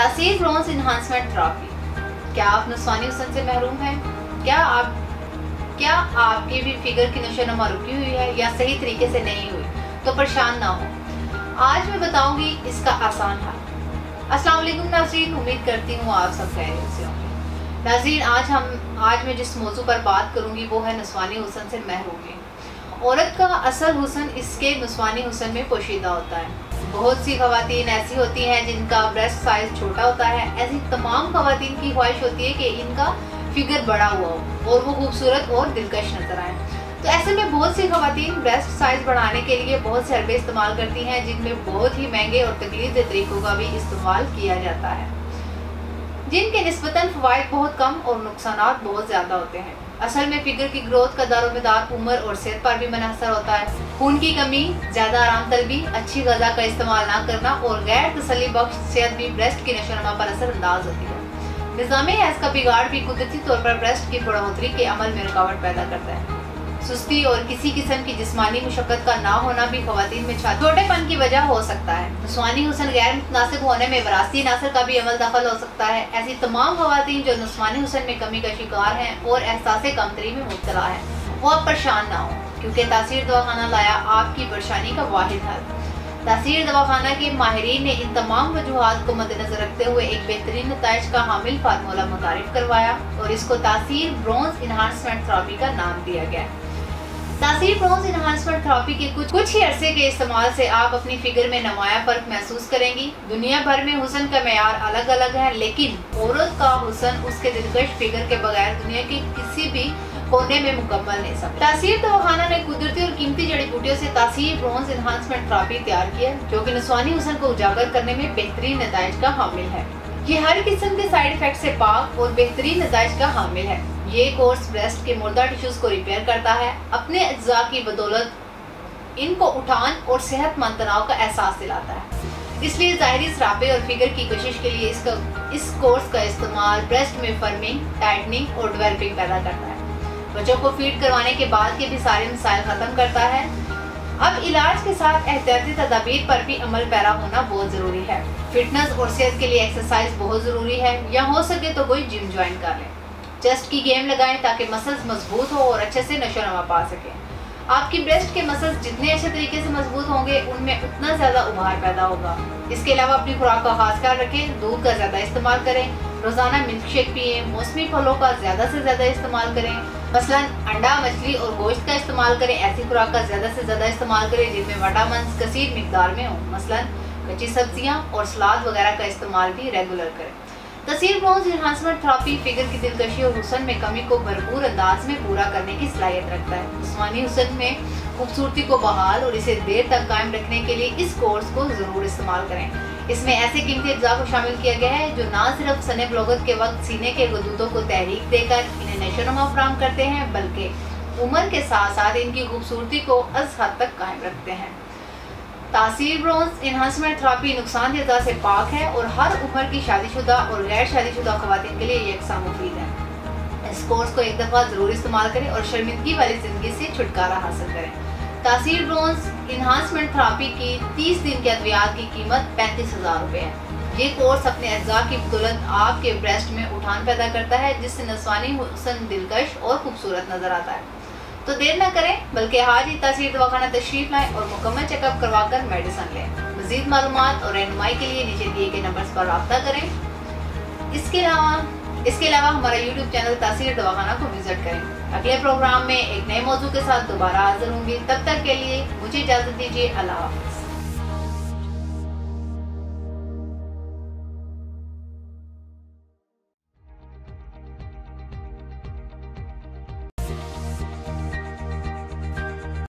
तासीर bronze enhancement therapy क्या आप नुस्वानी हुसन से महरूम हैं? क्या आप, क्या आपकी भी फिगर की नशो नमा रुकी हुई है या सही तरीके से नहीं हुई? तो परेशान ना हो। आज मैं बताऊँगी इसका आसान हल। अस्सलाम वालेकुम नाजरीन उम्मीद करती हूँ आप सब खैरियत से होंगे। नाजरीन आज हम, आज मैं जिस मौजू पर बात करूँगी वो है नस्वानी हुसन से महरूमी। औरत का असल हुसन इसके नस्वानी हुसन में पोशीदा होता है। बहुत सी खातन ऐसी होती हैं जिनका ब्रेस्ट साइज़ छोटा होता है। ऐसी तमाम खातन की ख्वाहिश होती है कि इनका फिगर बड़ा हुआ हो और वो खूबसूरत और दिलकश नज़र आए। तो ऐसे में बहुत सी खातन ब्रेस्ट साइज़ बढ़ाने के लिए बहुत से अरबे इस्तेमाल करती हैं, जिनमें बहुत ही महँगे और तकलीफ़ तरीकों का भी इस्तेमाल किया जाता है। जिनके नस्बता फ़वाद बहुत कम और नुकसान बहुत ज़्यादा होते हैं। असल में फिगर की ग्रोथ का दारोमदार उम्र और सेहत पर भी मुनसर होता है। खून की कमी, ज़्यादा आराम तलबी, अच्छी गजा का इस्तेमाल ना करना और गैर तसली बख्श, सेहत भी ब्रेस्ट की नशोनमा पर असरअंदाज होती है। निज़ाम हैज़ का बिगाड़ भी कुदरती तौर पर ब्रेस्ट की बढ़ोतरी के अमल में रुकावट पैदा करता है। सुस्ती और किसी किस्म की जिस्मानी मुशक्क़त का ना होना भी खातन में छोटेपन की वजह हो सकता है। नुस्वानी हुसन गैर मुतनासिब होने में वरासती नासर का भी अमल दखल हो सकता है। ऐसी तमाम खातन जो नुस्वानी हुसन में कमी का शिकार हैं और एहसास कमतरी में मुबतला है, वो अब परेशान ना हो, क्योंकि तासीर दवाखाना लाया आपकी परेशानी का वाहिद हल तासीर दवाखाना के माहरीन ने इन तमाम वजूहत को मद्देनजर रखते हुए एक बेहतरीन नतज का हामिल फार्मूला मुतारफ करवाया और इसको तासीर ब्रॉन्ज इन्हांसमेंट थेरापी का नाम दिया गया। तासीर ब्रॉन्ज इन्हांसमेंट थेरापी के कुछ कुछ ही अरसे के इस्तेमाल से आप अपनी फिगर में नमाया फ़र्क महसूस करेंगी। दुनिया भर में हुसन का मैार अलग अलग है, लेकिन औरत का हुसन उसके दिलकश फिगर के बगैर दुनिया के किसी भी कोने में मुकम्मल नहीं सकता तासीर तवाखाना ने कुदरती और कीमती जड़ी बूटियों से तासीर ब्रॉन्ज इन्हांसमेंट थेरापी तैयार किया जो कि नसवानी हुसन को उजागर करने में बेहतरीन नतज का हामिल है। ये हर किस्म के साइड इफ़ेक्ट से पाक और बेहतरीन नतज का हामिल है। ये कोर्स ब्रेस्ट के मुर्दा टिश्यूज को रिपेयर करता है। अपने अज्जा की बदौलत इनको उठान और सेहतमंद तनाव का एहसास दिलाता है। इसलिए ज़ाहरी सरापे और फिगर की कोशिश के लिए इसका, इस कोर्स का इस्तेमाल ब्रेस्ट में फर्मिंग टाइटनिंग और डेवलपिंग पैदा करता है। बच्चों को फ़ीड करवाने के बाद के भी सारे मिसाइल ख़त्म करता है। अब इलाज के साथ एहतियाती तदाबीर पर भी अमल पैरा होना बहुत ज़रूरी है। फिटनेस और सेहत के लिए एक्सरसाइज बहुत ज़रूरी है। या हो सके तो कोई जिम ज्वाइन कर लें। चेस्ट की गेम लगाएँ ताकि मसल्स मज़बूत हो और अच्छे से नशो नमा पा सकें। आपकी ब्रेस्ट के मसल्स जितने अच्छे तरीके से मज़बूत होंगे, उनमें उतना ज़्यादा उभार पैदा होगा। इसके अलावा अपनी खुराक का खास ख्याल रखें, दूध का ज़्यादा इस्तेमाल करें, रोज़ाना मिल्क शेक पिए, मौसमी फलों का ज़्यादा से ज़्यादा इस्तेमाल करें, मसलन अंडा, मछली और गोश्त का इस्तेमाल करें, ऐसी खुराक का ज़्यादा से ज़्यादा इस्तेमाल करें जिनमें वाटामन कसीर, मकदार में हो। मसलन, कच्ची सब्ज़ियाँ और सलाद वगैरह का इस्तेमाल भी रेगुलर करें। तसीर ब्रॉन्ज इन्हांसमेंट थेरापी फिगर की दिलकशी और हुसन में कमी को भरपूर अंदाज में पूरा करने की सलाहियत रखता है। जिसमानी हुसन में खूबसूरती को बहाल और इसे देर तक कायम रखने के लिए इस कोर्स को ज़रूर इस्तेमाल करें। इसमें ऐसे कीमती अज्जा को शामिल किया गया है जो ना सिर्फ़ सने ब्लॉगत के वक्त सीने के गदूदों को तहरीक देकर इन्हें नशोनुमा फ्राहम करते हैं, बल्कि उम्र के साथ साथ इनकी खूबसूरती को अज हद तक कायम रखते हैं। तासीर ब्रोन्स इन्हांसमेंट थेरापी नुकसान देता से पाक है और हर उम्र की शादीशुदा और गैर शादीशुदा खुवान के लिए यकसा मुफीद है। इस कोर्स को एक दफ़ा ज़रूर इस्तेमाल करें और शर्मिंदगी वाली ज़िंदगी से छुटकारा हासिल करें। तासीर ब्रोन्स इन्हांसमेंट थेरापी की 30 दिन के अद्वियात की कीमत पैंतीस हज़ार रुपये है। ये कोर्स अपने अज्जा की बदौलत आपके ब्रेस्ट में उठान पैदा करता है, जिससे नस्वानी हुसन दिलकश और खूबसूरत नज़र आता है। तो देर ना करें, बल्कि आज ही तहसील दवाखाना तशरीफ़ लाएँ और मुकम्मल चेकअप करवा कर मेडिसन लें। मजीद मालूम और रहनमाई के लिए नीचे दिए गए नंबर पर रबता करें। इसके अलावा इसके अलावा हमारा यूट्यूब चैनल तासीर दवाखाना को विज़िट करें। अगले प्रोग्राम में एक नए मौजू के साथ दोबारा हाजिर होंगी। तब तक के लिए मुझे इजाज़त दीजिए। अल्लाह